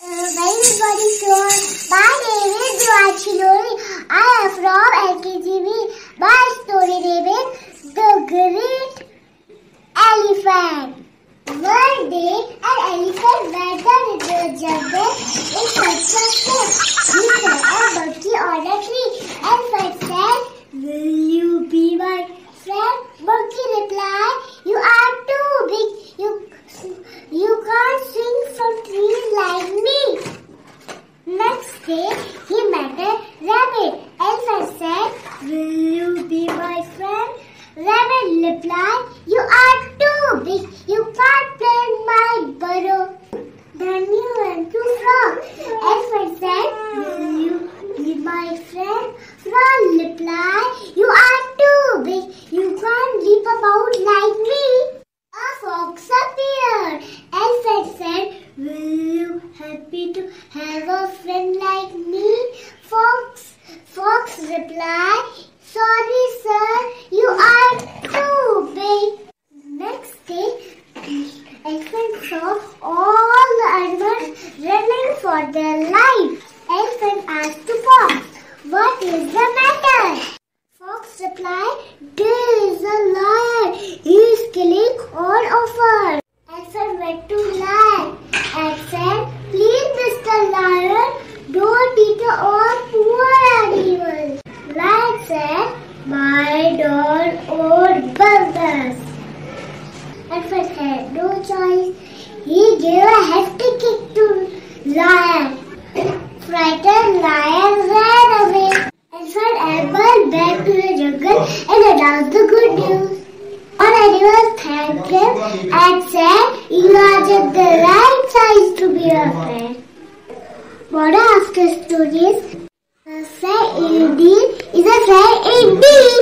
very body tour. My name is Duachilori. I am from LKGB. My story name is The Great Elephant. One day, an elephant went down in the jungle in search of food. He saw a monkey on a tree. Elephant said, Will you be my friend? Monkey replied, day, he met a rabbit. Elephant said, Will you be my friend? Rabbit replied, You are too big. You can't play in my burrow. Then he went to Frog. Elephant said, Will you be my friend? Frog replied, You are too big. You can't leap about like me. A fox appeared. Elephant said, Will you happy to have a friend like me? Fox Fox replied, Sorry sir, you are too big. Next day, Elephant saw all the animals running for their life. Elephant asked to Fox, gave a hefty kick to Lion. Frightened Lion ran away and sent Apple back to the jungle and announced the good news. All animals thanked him and said, You are just the right size to be a friend. Moral of stories. a fair indeed is a fair indeed.